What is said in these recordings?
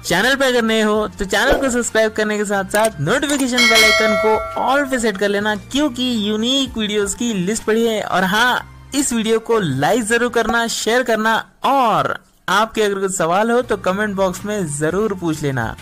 Channel पे अगर नए हो तो चैनल को सब्सक्राइब करने के साथ साथ नोटिफिकेशन बेल आइकन को ऑल पे सेट कर लेना, क्योंकि यूनिक वीडियोस की लिस्ट पड़ी है। और हाँ इस वीडियो को लाइक ज़रूर करना शेयर करना, और आपके अगर कुछ सवाल हो तो कमेंट बॉक्स में ज़रूर पूछ लेना।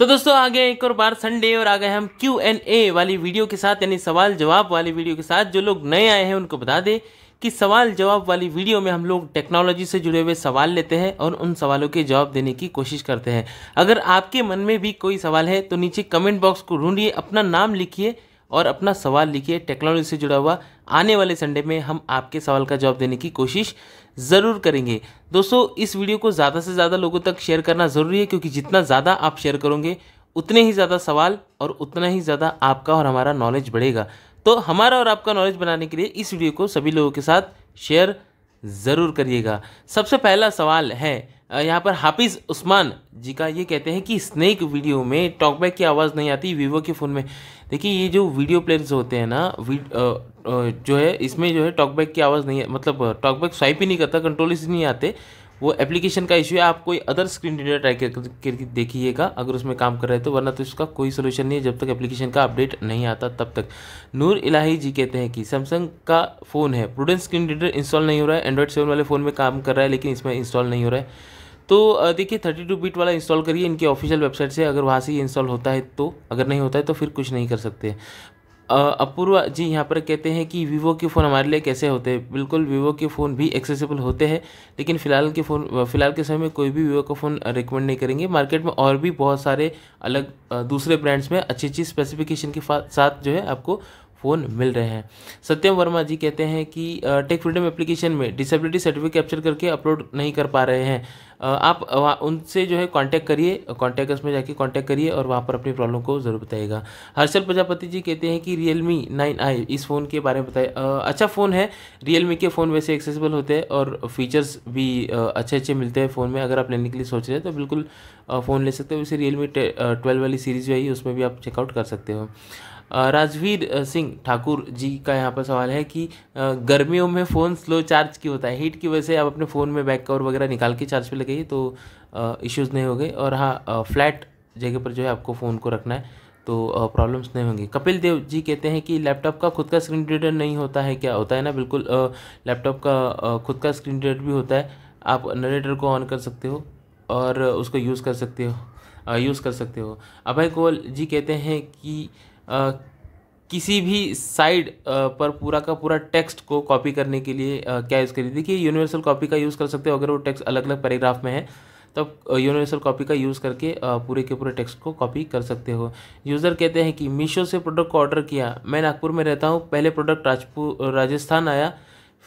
तो दोस्तों, आ गए एक और बार संडे और आ गए हम क्यू एन ए वाली वीडियो के साथ, यानी सवाल जवाब वाली वीडियो के साथ। जो लोग नए आए हैं, उनको बता दें कि सवाल जवाब वाली वीडियो में हम लोग टेक्नोलॉजी से जुड़े हुए सवाल लेते हैं और उन सवालों के जवाब देने की कोशिश करते हैं। अगर आपके मन में भी कोई सवाल है तो नीचे कमेंट बॉक्स को ढूंढिए, अपना नाम लिखिए और अपना सवाल लिखिए टेक्नोलॉजी से जुड़ा हुआ आने वाले संडे में हम आपके सवाल का जवाब देने की कोशिश ज़रूर करेंगे। दोस्तों, इस वीडियो को ज़्यादा से ज़्यादा लोगों तक शेयर करना ज़रूरी है, क्योंकि जितना ज़्यादा आप शेयर करोगे, उतने ही ज़्यादा सवाल और उतना ही ज़्यादा आपका और हमारा नॉलेज बढ़ेगा। तो हमारा और आपका नॉलेज बनाने के लिए इस वीडियो को सभी लोगों के साथ शेयर ज़रूर करिएगा। सबसे पहला सवाल है यहाँ पर हाफिज़ उस्मान जी का, ये कहते हैं कि स्नेक वीडियो में टॉकबैक की आवाज़ नहीं आती वीवो के फ़ोन में। देखिए, ये जो वीडियो प्लेयर्स होते हैं ना जो है, इसमें जो है टॉकबैक की आवाज़ नहीं है मतलब टॉकबैक स्वाइप ही नहीं करता कंट्रोल इसलिए नहीं आते। वो एप्लीकेशन का इशू है, आप कोई अदर स्क्रीन रीडर ट्राई करके देखिएगा, अगर उसमें काम कर रहे हैं तो वरना तो इसका कोई सोल्यूशन नहीं है, जब तक एप्लीकेशन का अपडेट नहीं आता, तब तक। नूर इलाही जी कहते हैं कि सैमसंग का फ़ोन है प्रूडेंट स्क्रीन रीडर इंस्टॉल नहीं हो रहा है एंड्रॉइड सेवन वाले फ़ोन में काम कर रहा है, लेकिन इसमें इंस्टॉल नहीं हो रहा है। तो देखिए थर्टी टू बीट वाला इंस्टॉल करिए इनकी ऑफिशियल वेबसाइट से, अगर वहाँ से ये इंस्टॉल होता है तो अगर नहीं होता है तो फिर कुछ नहीं कर सकते अपूर्वा जी यहाँ पर कहते हैं कि वीवो के फ़ोन हमारे लिए कैसे होते हैं? बिल्कुल वीवो के फ़ोन भी एक्सेसिबल होते हैं, लेकिन फ़िलहाल के फ़ोन फ़िलहाल के समय में कोई भी वीवो का फ़ोन रिकमेंड नहीं करेंगे। मार्केट में और भी बहुत सारे अलग दूसरे ब्रांड्स में अच्छी अच्छी स्पेसिफिकेशन के साथ जो है आपको फ़ोन मिल रहे हैं। सत्यम वर्मा जी कहते हैं कि टेक फ्रीडम एप्लीकेशन में डिसेबिलिटी सर्टिफिकेट कैप्चर करके अपलोड नहीं कर पा रहे हैं। आप उनसे जो है कांटेक्ट करिए कांटेक्ट में जाके कांटेक्ट करिए और वहाँ पर अपनी प्रॉब्लम को ज़रूर बताइएगा। हर्षल प्रजापति जी कहते हैं कि रियल मी नाइन आई इस फ़ोन के बारे में बताए अच्छा फ़ोन है। रियल मी के फ़ोन वैसे एक्सेसिबल होते हैं और फीचर्स भी अच्छे अच्छे मिलते हैं फ़ोन में। अगर आप लेने के लिए सोच रहे हैं तो बिल्कुल फ़ोन ले सकते हो। वैसे रियल मी ट्वेल्व वाली सीरीज़ जो है, उसमें भी आप चेकआउट कर सकते हो। राजवीर सिंह ठाकुर जी का यहाँ पर सवाल है कि गर्मियों में फ़ोन स्लो चार्ज क्यों होता है? हीट की वजह से आप अपने फ़ोन में बैक कवर वगैरह निकाल के चार्ज पे लगाइए तो इश्यूज़ नहीं होंगे। और हाँ फ्लैट जगह पर जो है आपको फ़ोन को रखना है तो प्रॉब्लम्स नहीं होंगी। कपिल देव जी कहते हैं कि लैपटॉप का खुद का स्क्रीन रीडर नहीं होता है क्या? होता है ना, बिल्कुल लैपटॉप का खुद का स्क्रीन रीडर भी होता है। आप नरेटर को ऑन कर सकते हो और उसको यूज़ कर सकते हो यूज़ कर सकते हो। अभय कोल जी कहते हैं कि किसी भी साइड पर पूरा का पूरा टेक्स्ट को कॉपी करने के लिए क्या यूज़ करिए? देखिए, यूनिवर्सल कॉपी का यूज़ कर सकते हो अगर वो टेक्स्ट अलग अलग पैराग्राफ में है, तब यूनिवर्सल कॉपी का यूज़ करके पूरे के पूरे टेक्स्ट को कॉपी कर सकते हो। यूज़र कहते हैं कि, मीशो से प्रोडक्ट को ऑर्डर किया। मैं नागपुर में रहता हूँ। पहले प्रोडक्ट राजपुर राजस्थान आया,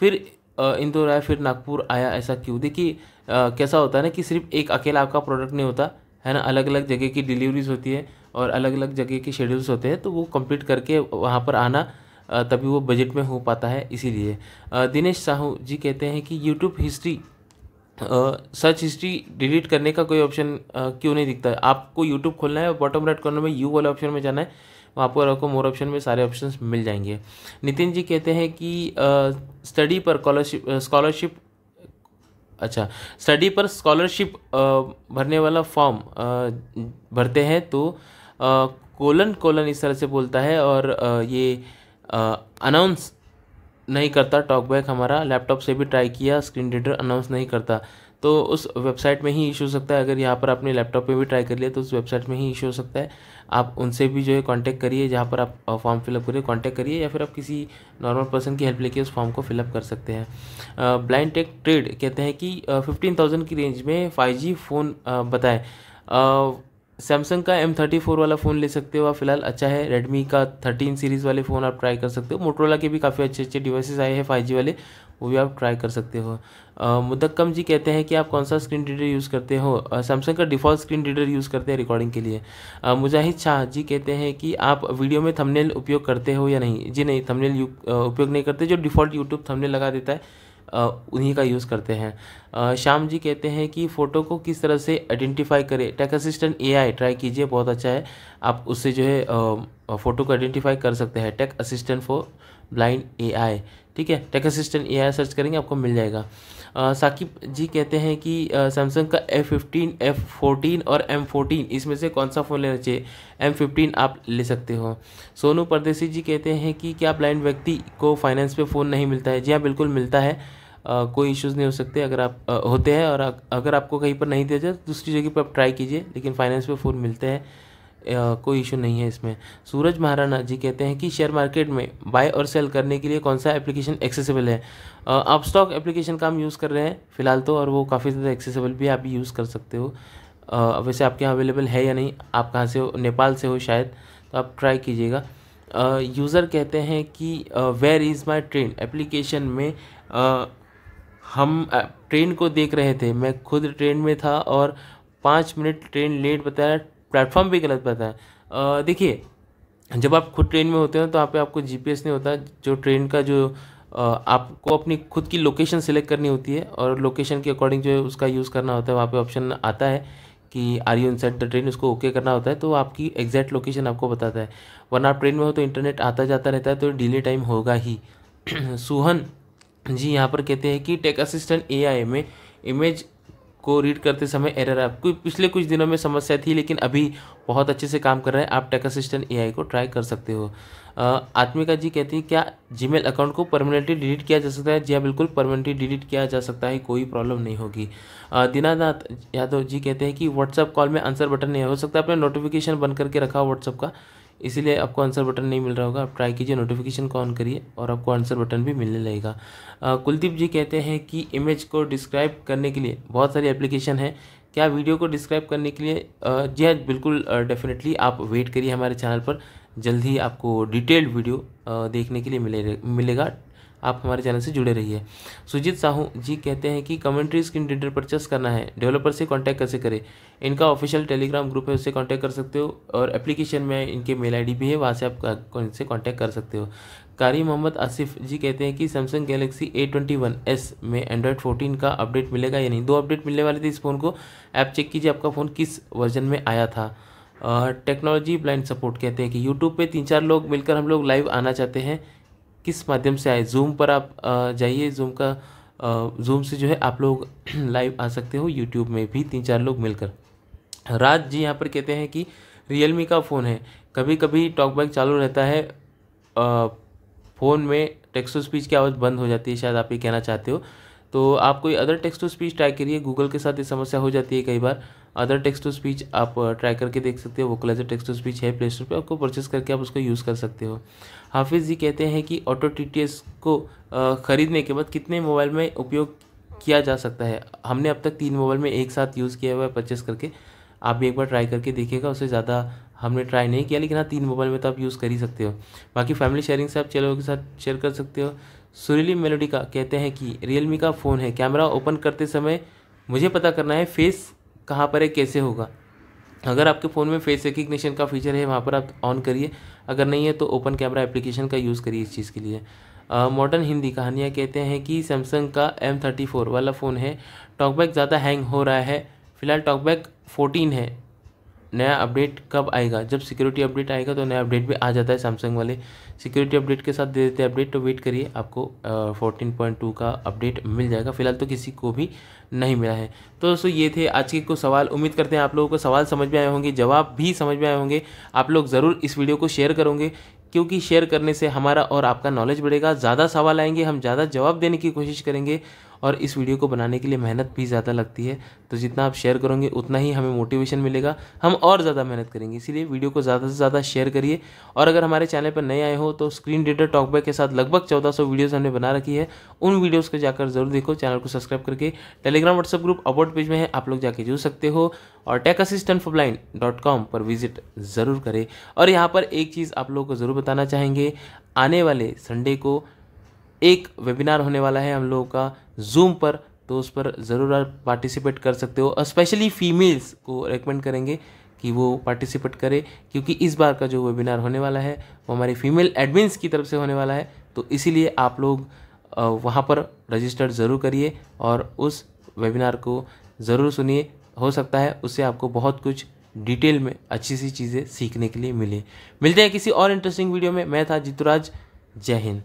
फिर इंदौर आया, फिर नागपुर आया। ऐसा क्यों? देखिए कैसा होता है ना कि सिर्फ़ एक अकेला आपका प्रोडक्ट नहीं होता, है ना? अलग अलग जगह की डिलीवरीज होती है। और अलग अलग जगह के शेड्यूल्स होते हैं तो वो कंप्लीट करके वहाँ पर आना तभी वो बजट में हो पाता है, इसीलिए। दिनेश साहू जी कहते हैं कि YouTube history search history delete करने का कोई ऑप्शन क्यों नहीं दिखता? आपको यूट्यूब खोलना है और बॉटम राइट कॉर्नर में यू वाले ऑप्शन में जाना है, वहाँ पर आपको मोर ऑप्शन में सारे ऑप्शन मिल जाएँगे। नितिन जी कहते हैं कि स्टडी पर स्कॉलरशिप स्कॉलरशिप अच्छा स्टडी पर स्कॉलरशिप भरने वाला फॉर्म भरते हैं तो कोलन कोलन इस तरह से बोलता है और ये अनाउंस नहीं करता टॉकबैक हमारा लैपटॉप से भी ट्राई किया स्क्रीन रीडर अनाउंस नहीं करता। तो उस वेबसाइट में ही इशू हो सकता है, अगर यहाँ पर आपने लैपटॉप पे भी ट्राई कर लिया तो उस वेबसाइट में ही इशू हो सकता है। आप उनसे भी जो है कांटेक्ट करिए, जहाँ पर आप फॉर्म फिलअप करिए कांटेक्ट करिए, या फिर आप किसी नॉर्मल पर्सन की हेल्प लेके उस फॉर्म को फिलअप कर सकते हैं। ब्लाइंड टेक ट्रेड कहते हैं कि फिफ्टीन थाउज़ेंड की रेंज में फाइव फ़ोन बताएँ। सैमसंग का एम थर्टी फोर वाला फ़ोन ले सकते हो आप, फ़िलहाल अच्छा है। रेडमी का थर्टीन सीरीज़ वाले फ़ोन आप ट्राई कर सकते हो। मोटरोला के भी काफ़ी अच्छे अच्छे डिवाइसेस आए हैं फाइव जी वाले, वो भी आप ट्राई कर सकते हो। मुदक्कम जी कहते हैं कि आप कौन सा स्क्रीन रीडर यूज़ करते हो? सैमसंग का डिफ़ॉल्ट स्क्रीन रीडर यूज़ करते हैं रिकॉर्डिंग के लिए। मुजाहिद शाह जी कहते हैं कि आप वीडियो में थंबनेल उपयोग करते हो या नहीं? जी नहीं थंबनेल उपयोग नहीं करते, जो डिफ़ॉल्ट यूट्यूब थंबनेल लगा देता है उन्हीं का यूज़ करते हैं। श्याम जी कहते हैं कि फ़ोटो को किस तरह से आइडेंटिफाई करें। टेक असिस्टेंट एआई ट्राई कीजिए, बहुत अच्छा है। आप उससे जो है फ़ोटो को आइडेंटिफाई कर सकते हैं। Tech assistant for blind AI ठीक है? टेक असिस्टेंट एआई सर्च करेंगे, आपको मिल जाएगा। साकिब जी कहते हैं कि सैमसंग का एफ़ फिफ्टीन, एफ़ फोर्टीन और एम फोर्टीन, इसमें से कौन सा फ़ोन लेना चाहिए? एम फिफ्टीन आप ले सकते हो। सोनू परदेसी जी कहते हैं कि, क्या ब्लाइंड व्यक्ति को फाइनेंस पे फ़ोन नहीं मिलता है? जी हाँ बिल्कुल मिलता है। कोई इश्यूज़ नहीं हो सकते अगर आप आ, होते हैं और अगर आपको कहीं पर नहीं दिया जाए तो दूसरी जगह पर आप ट्राई कीजिए लेकिन फाइनेंस पे फ़ोन मिलते हैं कोई इशू नहीं है इसमें। सूरज महाराणा जी कहते हैं कि शेयर मार्केट में बाय और सेल करने के लिए कौन सा एप्लीकेशन एक्सेसिबल है? आप स्टॉक एप्लीकेशन का हम यूज़ कर रहे हैं फ़िलहाल तो और वो काफ़ी ज़्यादा एक्सेसिबल भी आप यूज़ कर सकते हो। वैसे आपके यहाँ अवेलेबल है या नहीं आप कहाँ से हो? नेपाल से हो शायद तो आप ट्राई कीजिएगा। यूज़र कहते हैं कि where is my train application में आ, हम ट्रेन को देख रहे थे। मैं खुद ट्रेन में था और पाँच मिनट ट्रेन लेट बताया। प्लेटफॉर्म भी गलत बताया। देखिए, जब आप खुद ट्रेन में होते हैं तो वहाँ पे आपको जीपीएस नहीं होता। जो ट्रेन का जो आपको अपनी खुद की लोकेशन सिलेक्ट करनी होती है और लोकेशन के अकॉर्डिंग जो है उसका यूज़ करना होता है, वहाँ पे ऑप्शन आता है कि are you inside the train उसको ओके करना होता है तो आपकी एग्जैक्ट लोकेशन आपको बताता है। वरना आप ट्रेन में हो तो इंटरनेट आता जाता रहता है तो डिले टाइम होगा ही। सुहन जी, यहाँ पर कहते हैं कि टेक असिस्टेंट एआई में इमेज को रीड करते समय एरर आपको पिछले कुछ दिनों में समस्या थी, लेकिन अभी बहुत अच्छे से काम कर रहे हैं। आप टेक असिस्टेंट एआई को ट्राई कर सकते हो। आत्मिका जी कहती है, क्या जीमेल अकाउंट को परमानेंटली डिलीट किया जा सकता है? जी हाँ बिल्कुल परमानेंटली डिलीट किया जा सकता है, कोई प्रॉब्लम नहीं होगी। दीनानाथ यादव जी कहते हैं कि व्हाट्सअप कॉल में आंसर बटन नहीं हो सकता। आपने नोटिफिकेशन बंद करके रखा व्हाट्सअप का। इसीलिए आपको आंसर बटन नहीं मिल रहा होगा। आप ट्राई कीजिए नोटिफिकेशन को ऑन करिए और आपको आंसर बटन भी मिलने लगेगा। कुलदीप जी कहते हैं कि इमेज को डिस्क्राइब करने के लिए बहुत सारी एप्लीकेशन है। क्या वीडियो को डिस्क्राइब करने के लिए जी हाँ बिल्कुल डेफिनेटली आप वेट करिए हमारे चैनल पर। जल्द ही आपको डिटेल्ड वीडियो देखने के लिए मिले, मिलेगा। आप हमारे चैनल से जुड़े रहिए। सुजीत साहू जी कहते हैं कि कमेंट्री स्क्रीन रीडर परचेस करना है। डेवलपर से कांटेक्ट कैसे करें? इनका ऑफिशियल टेलीग्राम ग्रुप है, उससे कांटेक्ट कर सकते हो और एप्लीकेशन में इनके मेल आईडी भी है, वहाँ से आप इनसे कॉन्टैक्ट कर सकते हो। कारी मोहम्मद आसिफ जी कहते हैं कि Samsung Galaxy A twenty one S में एंड्रॉयड फोर्टीन का अपडेट मिलेगा या नहीं? दो अपडेट मिलने वाले थे इस फ़ोन को। ऐप चेक कीजिए आपका फ़ोन किस वर्जन में आया था। टेक्नोलॉजी ब्लाइंड सपोर्ट कहते हैं कि यूट्यूब पे तीन चार लोग मिलकर हम लोग लाइव आना चाहते हैं। किस माध्यम से आए? जूम पर आप जाइए। जूम का जूम से जो है आप लोग लाइव आ सकते हो यूट्यूब में भी तीन चार लोग मिलकर। राज जी यहाँ पर कहते हैं कि रियलमी का फ़ोन है। कभी कभी टॉक बैक चालू रहता है फ़ोन में टेक्स्ट स्पीच की आवाज़ बंद हो जाती है, शायद आप ये कहना चाहते हो। तो आप कोई other text to speech try करिए गूगल के साथ ये समस्या हो जाती है कई बार। अदर टेक्स्ट टू स्पीच आप ट्राई करके देख सकते हो वोकलाइजर टेक्स्ट टू स्पीच है प्ले स्टोर पर आपको परचेस करके आप उसको यूज़ कर सकते हो। हाफिज़ जी कहते हैं कि ऑटो टी को ख़रीदने के बाद कितने मोबाइल में उपयोग किया जा सकता है? हमने अब तक तीन मोबाइल में एक साथ यूज़ किया हुआ है परचेस करके। आप भी एक बार ट्राई करके देखिएगा, उससे ज़्यादा हमने ट्राई नहीं किया, लेकिन हाँ तीन मोबाइल में तो आप यूज़ कर ही सकते हो। बाकी फैमिली शेयरिंग से आप चैनलों के साथ शेयर कर सकते हो। सुरीली मेलोडी का कहते हैं कि रियलमी का फ़ोन है। कैमरा ओपन करते समय मुझे पता करना है फेस कहाँ पर है, कैसे होगा। अगर आपके फ़ोन में फेस रिकग्निशन का फीचर है, वहाँ पर आप ऑन करिए। अगर नहीं है तो ओपन कैमरा एप्लीकेशन का यूज़ करिए इस चीज़ के लिए। मॉडर्न हिंदी कहानियाँ कहते हैं कि सैमसंग का एम थर्टी फोर वाला फ़ोन है। टॉकबैक ज़्यादा हैंग हो रहा है। फ़िलहाल टॉकबैक फोर्टीन है। नया अपडेट कब आएगा? जब सिक्योरिटी अपडेट आएगा तो नया अपडेट भी आ जाता है सैमसंग वाले। सिक्योरिटी अपडेट के साथ दे देते हैं अपडेट तो वेट करिए, आपको फोर्टीन पॉइंट टू का अपडेट मिल जाएगा। फ़िलहाल तो किसी को भी नहीं मिला है। तो दोस्तों, ये थे आज के कुछ सवाल। उम्मीद करते हैं आप लोगों को सवाल समझ में आए होंगे, जवाब भी समझ में आए होंगे। आप लोग ज़रूर इस वीडियो को शेयर करोगे, क्योंकि शेयर करने से हमारा और आपका नॉलेज बढ़ेगा। ज़्यादा सवाल आएँगे, हम ज़्यादा जवाब देने की कोशिश करेंगे। और इस वीडियो को बनाने के लिए मेहनत भी ज़्यादा लगती है। तो जितना आप शेयर करोगे, उतना ही हमें मोटिवेशन मिलेगा। हम और ज़्यादा मेहनत करेंगे। इसीलिए वीडियो को ज़्यादा से ज़्यादा शेयर करिए। और अगर हमारे चैनल पर नए आए हो तो स्क्रीन डेटर टॉकबैक के साथ लगभग चौदह सौ वीडियोज़ हमने बना रखी है। उन वीडियोज़ को जाकर ज़रूर देखो। चैनल को सब्सक्राइब करके Telegram WhatsApp group about page में है। आप लोग जाके जुड़ सकते हो। और tech assistant for blind dot com पर विज़िट ज़रूर करें। और यहाँ पर एक चीज़ आप लोगों को ज़रूर बताना चाहेंगे। आने वाले संडे को एक वेबिनार होने वाला है हम लोगों का जूम पर तो उस पर ज़रूर आप पार्टिसिपेट कर सकते हो। स्पेशली फीमेल्स को रेकमेंड करेंगे कि वो पार्टिसिपेट करें, क्योंकि इस बार का जो वेबिनार होने वाला है, वो हमारी फीमेल एडमिन्स की तरफ़ से होने वाला है तो इसीलिए आप लोग वहाँ पर रजिस्टर ज़रूर करिए और उस वेबिनार को ज़रूर सुनिए। हो सकता है उससे आपको बहुत कुछ डिटेल में अच्छी सी चीज़ें सीखने के लिए मिले। मिलते हैं किसी और इंटरेस्टिंग वीडियो में। मैं था जितुराज। जय हिंद।